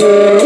you.